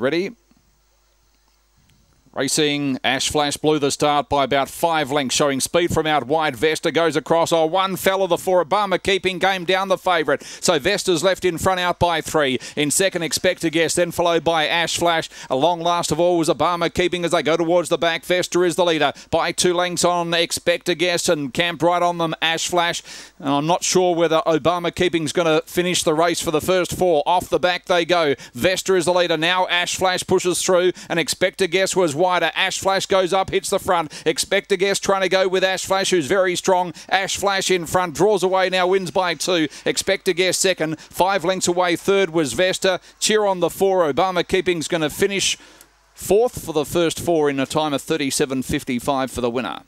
Ready? Racing, Ash Flash blew the start by about five lengths, showing speed from out wide. Vesta goes across. Oh, one fell of the four. Obama keeping game down the favourite. So Vesta's left in front out by three. In second, expect a guess, then followed by Ash Flash. A long last of all was Obama keeping as they go towards the back. Vesta is the leader by two lengths on expect a guess and camp right on them. Ash Flash. And I'm not sure whether Obama keeping's going to finish the race for the first four. Off the back they go. Vesta is the leader now. Ash Flash pushes through and expect a guess was wider. Ash Flash goes up, hits the front. Expect a guess trying to go with Ash Flash, who's very strong. Ash Flash in front, draws away now, wins by two. Expect a guess second. Five lengths away, third was Vesta. Cheer on the four. Obama Keeping's going to finish fourth for the first four in a time of 37.55 for the winner.